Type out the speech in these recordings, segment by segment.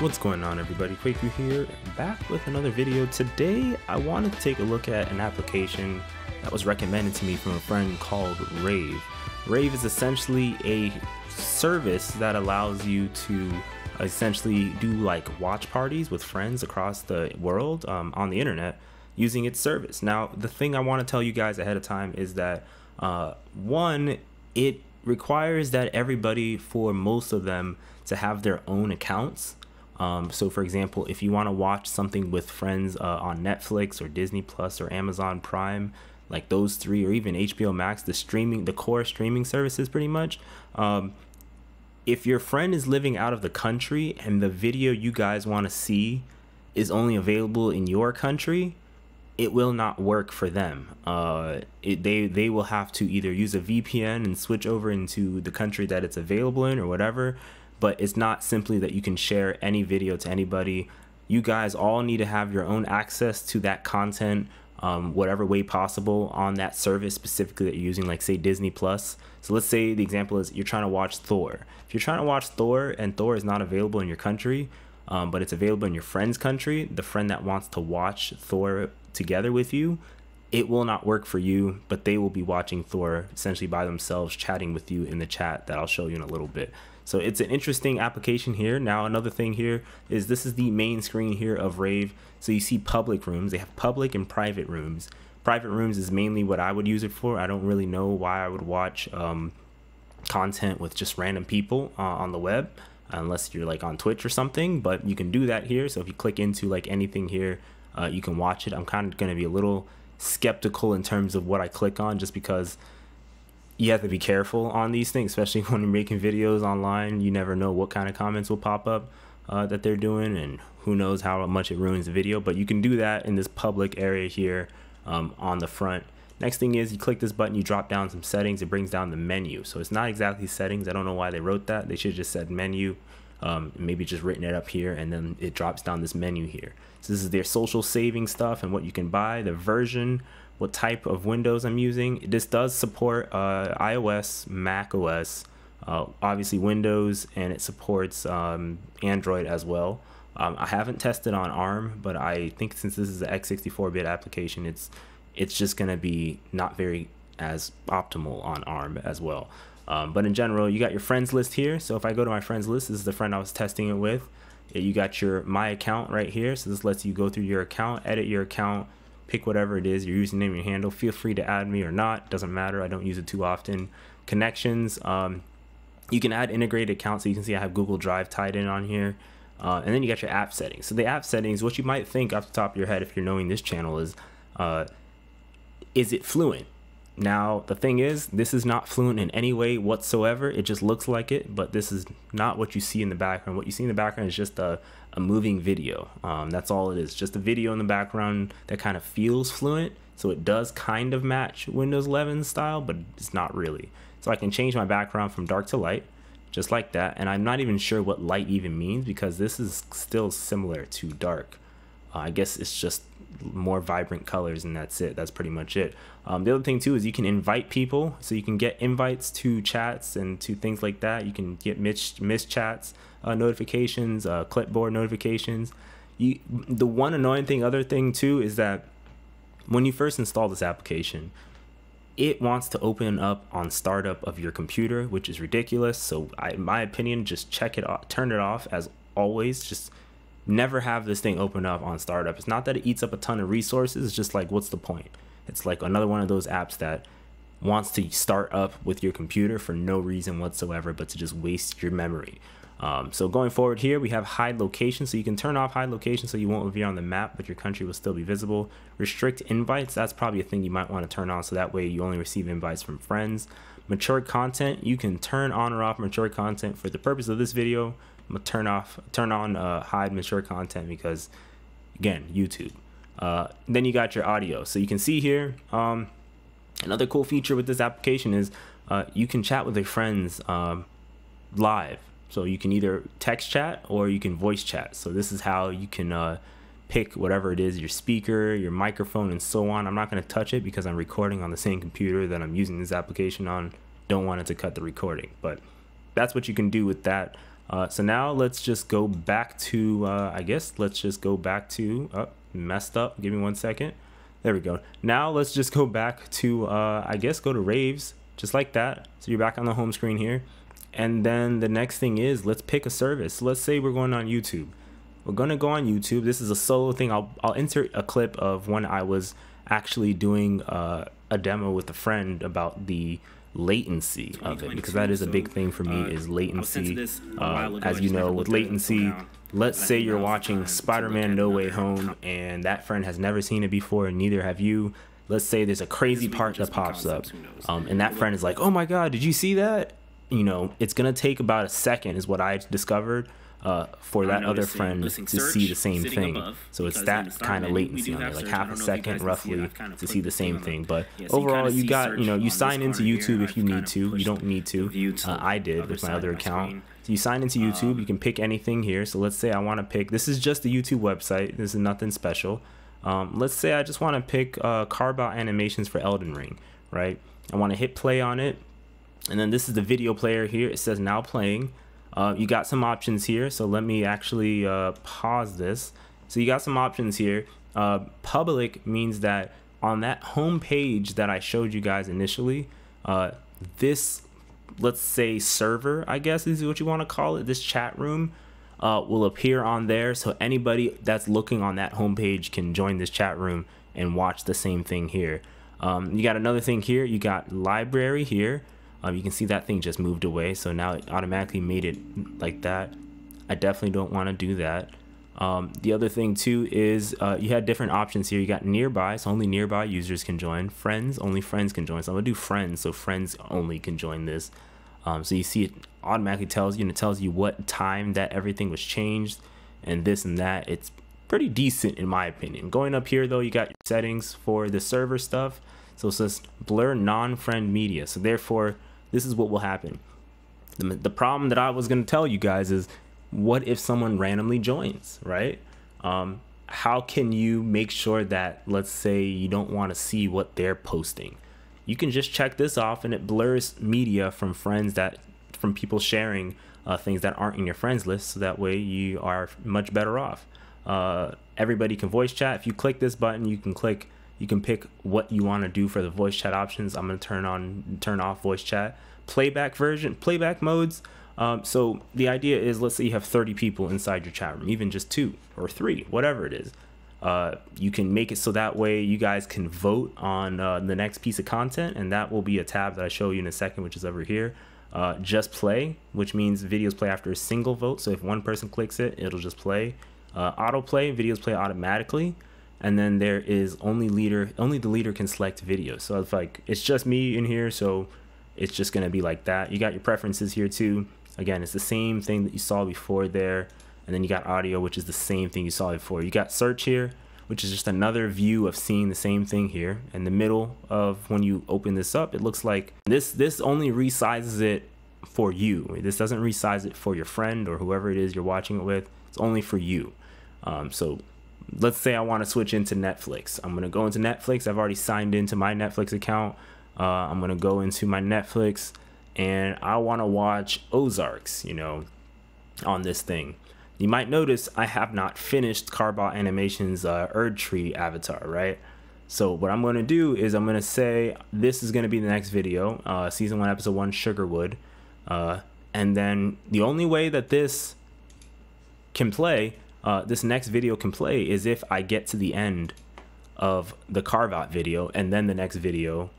What's going on everybody, Kwaku here, back with another video. Today I wanted to take a look at an application that was recommended to me from a friend called Rave. Rave is essentially a service that allows you to essentially do like watch parties with friends across the world um, on the internet using its service. Now the thing I want to tell you guys ahead of time is that uh, one, it requires that everybody for most of them to have their own accounts um, so, for example, if you want to watch something with friends uh, on Netflix or Disney Plus or Amazon Prime, like those three, or even HBO Max, the streaming, the core streaming services, pretty much. Um, if your friend is living out of the country and the video you guys want to see is only available in your country, it will not work for them. Uh, it, they they will have to either use a VPN and switch over into the country that it's available in or whatever but it's not simply that you can share any video to anybody. You guys all need to have your own access to that content, um, whatever way possible on that service specifically that you're using, like say Disney Plus. So let's say the example is you're trying to watch Thor. If you're trying to watch Thor and Thor is not available in your country, um, but it's available in your friend's country, the friend that wants to watch Thor together with you, it will not work for you, but they will be watching Thor essentially by themselves, chatting with you in the chat that I'll show you in a little bit. So it's an interesting application here. Now another thing here is this is the main screen here of Rave. So you see public rooms. They have public and private rooms. Private rooms is mainly what I would use it for. I don't really know why I would watch um, content with just random people uh, on the web unless you're like on Twitch or something, but you can do that here. So if you click into like anything here, uh, you can watch it. I'm kind of going to be a little skeptical in terms of what I click on just because you have to be careful on these things, especially when you're making videos online. You never know what kind of comments will pop up uh, that they're doing, and who knows how much it ruins the video. But you can do that in this public area here um, on the front. Next thing is you click this button, you drop down some settings, it brings down the menu. So it's not exactly settings. I don't know why they wrote that. They should just said menu, um, maybe just written it up here, and then it drops down this menu here. So this is their social saving stuff and what you can buy, the version, what type of Windows I'm using. This does support uh, iOS, Mac OS, uh, obviously Windows, and it supports um, Android as well. Um, I haven't tested on ARM, but I think since this is an x64-bit application, it's it's just going to be not very as optimal on ARM as well. Um, but in general, you got your friends list here. So if I go to my friends list, this is the friend I was testing it with. You got your my account right here. So this lets you go through your account, edit your account, pick whatever it is, your username, your handle. Feel free to add me or not. Doesn't matter. I don't use it too often. Connections. Um, you can add integrated accounts. So you can see I have Google Drive tied in on here. Uh, and then you got your app settings. So the app settings, what you might think off the top of your head if you're knowing this channel is, uh, is it fluent? Now, the thing is, this is not fluent in any way whatsoever. It just looks like it, but this is not what you see in the background. What you see in the background is just a, a moving video. Um, that's all it is. Just a video in the background that kind of feels fluent. So it does kind of match Windows 11 style, but it's not really. So I can change my background from dark to light, just like that. And I'm not even sure what light even means because this is still similar to dark. Uh, I guess it's just more vibrant colors and that's it. That's pretty much it. Um, the other thing too is you can invite people. So you can get invites to chats and to things like that. You can get missed, missed chats uh, notifications, uh, clipboard notifications. You, the one annoying thing, other thing too, is that when you first install this application, it wants to open up on startup of your computer, which is ridiculous. So, I, in my opinion, just check it off, turn it off as always. Just never have this thing open up on startup. It's not that it eats up a ton of resources. It's just like, what's the point? It's like another one of those apps that wants to start up with your computer for no reason whatsoever, but to just waste your memory. Um, so going forward here, we have hide location. So you can turn off hide location so you won't appear on the map, but your country will still be visible. Restrict invites. That's probably a thing you might want to turn on. So that way you only receive invites from friends. Mature content. You can turn on or off mature content for the purpose of this video. Turn off, turn on uh, hide mature content because again, YouTube. Uh, then you got your audio. So you can see here, um, another cool feature with this application is uh, you can chat with your friends um, live so you can either text chat or you can voice chat. So this is how you can uh, pick whatever it is, your speaker, your microphone, and so on. I'm not going to touch it because I'm recording on the same computer that I'm using this application on. Don't want it to cut the recording, but that's what you can do with that Uh, so now let's just go back to, uh, I guess let's just go back to, oh, messed up. Give me one second. There we go. Now let's just go back to, uh, I guess go to raves, just like that. So you're back on the home screen here. And then the next thing is let's pick a service. Let's say we're going on YouTube. We're gonna go on YouTube. This is a solo thing. I'll, I'll insert a clip of when I was actually doing uh, a demo with a friend about the latency of it because that is a big thing for me uh, is latency uh, as you know with latency let's say you're watching spider-man no way home and that friend has never seen it before and neither have you. Let's say there's a crazy part that pops up um, and that friend is like oh my god did you see that? You know it's gonna take about a second is what i discovered uh, for that other friend to see the same thing. So it's that kind of latency on there, like half a second roughly to see the same thing. But overall, you got, you know, you sign into YouTube if you need to. You don't need to. Uh, I did with my other account. So you sign into YouTube, you can pick anything here. So let's say I want to pick, this is just the YouTube website. This is nothing special. Um, let's say I just want to pick uh, Carbot animations for Elden Ring, right? I want to hit play on it. And then this is the video player here. It says now playing. Uh, you got some options here, so let me actually uh, pause this. So you got some options here. Uh, public means that on that home page that I showed you guys initially, uh, this, let's say server, I guess is what you want to call it, this chat room, uh, will appear on there. So anybody that's looking on that home page can join this chat room and watch the same thing here. Um, you got another thing here. You got library here. Um, you can see that thing just moved away. So now it automatically made it like that. I definitely don't want to do that. Um, the other thing too is uh, you had different options here. You got nearby, so only nearby users can join. Friends, only friends can join. So I'm gonna do friends, so friends only can join this. Um, so you see it automatically tells you and it tells you what time that everything was changed and this and that. It's pretty decent in my opinion. Going up here though, you got your settings for the server stuff. So it says blur non-friend media. So therefore, this is what will happen. The, the problem that I was going to tell you guys is what if someone randomly joins, right? Um, how can you make sure that, let's say, you don't want to see what they're posting? You can just check this off and it blurs media from friends that, from people sharing uh, things that aren't in your friends list. So that way you are much better off. Uh, everybody can voice chat. If you click this button, you can click you can pick what you want to do for the voice chat options. I'm going to turn on, turn off voice chat. Playback version, playback modes. Um, so the idea is, let's say you have 30 people inside your chat room, even just two or three, whatever it is. Uh, you can make it so that way you guys can vote on uh, the next piece of content, and that will be a tab that I show you in a second, which is over here. Uh, just play, which means videos play after a single vote. So if one person clicks it, it'll just play. Uh, autoplay, videos play automatically and then there is only leader only the leader can select video so it's like it's just me in here so it's just going to be like that. You got your preferences here too. Again it's the same thing that you saw before there and then you got audio which is the same thing you saw before. You got search here which is just another view of seeing the same thing here. In the middle of when you open this up it looks like this this only resizes it for you. This doesn't resize it for your friend or whoever it is you're watching it with. It's only for you. Um, so let's say I want to switch into Netflix. I'm going to go into Netflix. I've already signed into my Netflix account. Uh, I'm going to go into my Netflix and I want to watch Ozarks, you know, on this thing. You might notice I have not finished Carbot Animation's uh, Erdtree avatar, right? So what I'm going to do is I'm going to say this is going to be the next video, uh, season one, episode one, Sugarwood. Uh, and then the only way that this can play uh, this next video can play is if I get to the end of the Carbot video and then the next video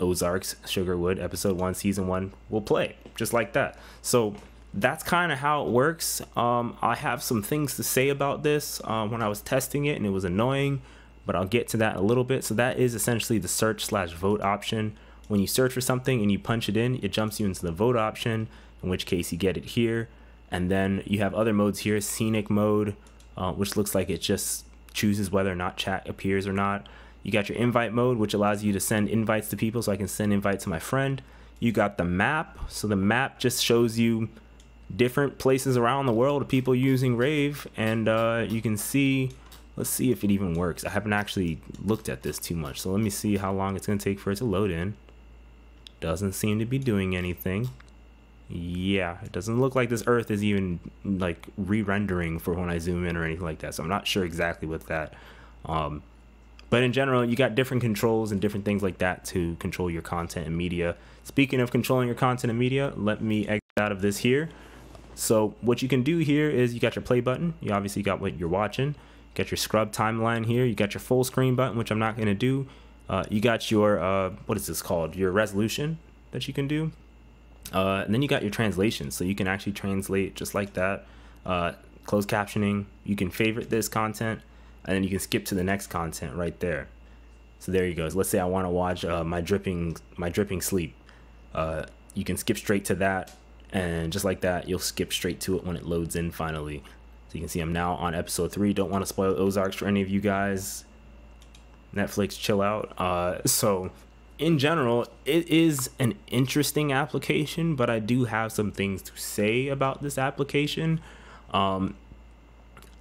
ozarks sugarwood episode one season one will play just like that. So that's kind of how it works. Um, i have some things to say about this um, when i was testing it and it was annoying but i'll get to that a little bit. So that is essentially the search slash vote option. When you search for something and you punch it in it jumps you into the vote option in which case you get it here and then you have other modes here, scenic mode, uh, which looks like it just chooses whether or not chat appears or not. You got your invite mode, which allows you to send invites to people, so I can send invites to my friend. You got the map, so the map just shows you different places around the world of people using Rave, and uh, you can see. Let's see if it even works. I haven't actually looked at this too much, so let me see how long it's gonna take for it to load in. Doesn't seem to be doing anything. Yeah, it doesn't look like this Earth is even like re-rendering for when I zoom in or anything like that. So I'm not sure exactly with that. Um, but in general, you got different controls and different things like that to control your content and media. Speaking of controlling your content and media, let me exit out of this here. So what you can do here is you got your play button. You obviously got what you're watching. You got your scrub timeline here. You got your full screen button, which I'm not going to do. Uh, you got your, uh, what is this called? Your resolution that you can do. Uh, and then you got your translation. So you can actually translate just like that. Uh, closed captioning. You can favorite this content and then you can skip to the next content right there. So there you go. Let's say I want to watch uh, my dripping my dripping sleep. Uh, you can skip straight to that and just like that you'll skip straight to it when it loads in finally so you can see i'm now on episode three don't want to spoil ozarks for any of you guys netflix chill out uh, so in general it is an interesting application but i do have some things to say about this application um,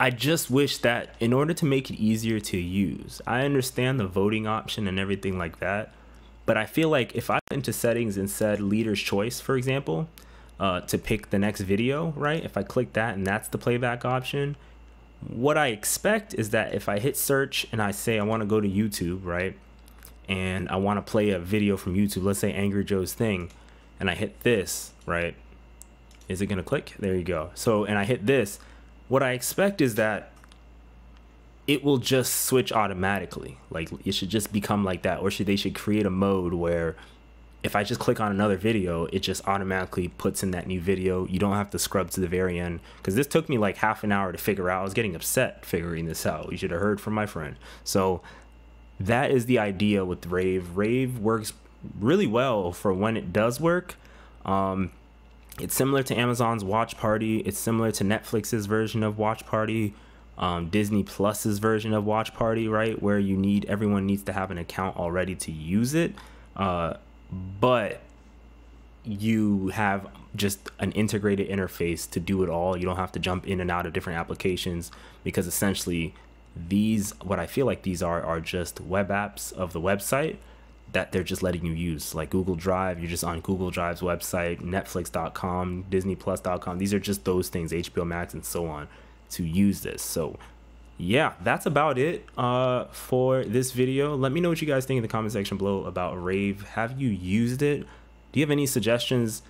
I just wish that in order to make it easier to use, I understand the voting option and everything like that, but I feel like if I went into settings and said leader's choice, for example, uh, to pick the next video, right? If I click that and that's the playback option, what I expect is that if I hit search and I say I want to go to YouTube, right? And I want to play a video from YouTube, let's say Angry Joe's thing, and I hit this, right? Is it going to click? There you go. So, and I hit this. What I expect is that it will just switch automatically. Like it should just become like that, or should they should create a mode where if I just click on another video, it just automatically puts in that new video. You don't have to scrub to the very end because this took me like half an hour to figure out. I was getting upset figuring this out. You should have heard from my friend. So that is the idea with Rave. Rave works really well for when it does work. Um, it's similar to Amazon's Watch Party. It's similar to Netflix's version of Watch Party. Um, Disney Plus's version of Watch Party, right, where you need everyone needs to have an account already to use it. Uh, but you have just an integrated interface to do it all. You don't have to jump in and out of different applications because essentially these what I feel like these are are just web apps of the website that they're just letting you use like Google Drive you're just on Google Drive's website netflix.com disneyplus.com these are just those things HBO Max and so on to use this so yeah, that's about it uh, for this video. Let me know what you guys think in the comment section below about Rave. Have you used it? Do you have any suggestions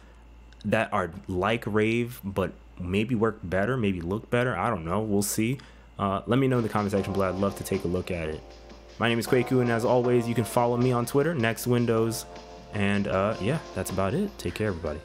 that are like Rave but maybe work better, maybe look better? I don't know. We'll see. Uh, let me know in the comment section below. I'd love to take a look at it. My name is Kwaku, and as always, you can follow me on Twitter, Next Windows. And uh, yeah, that's about it. Take care, everybody.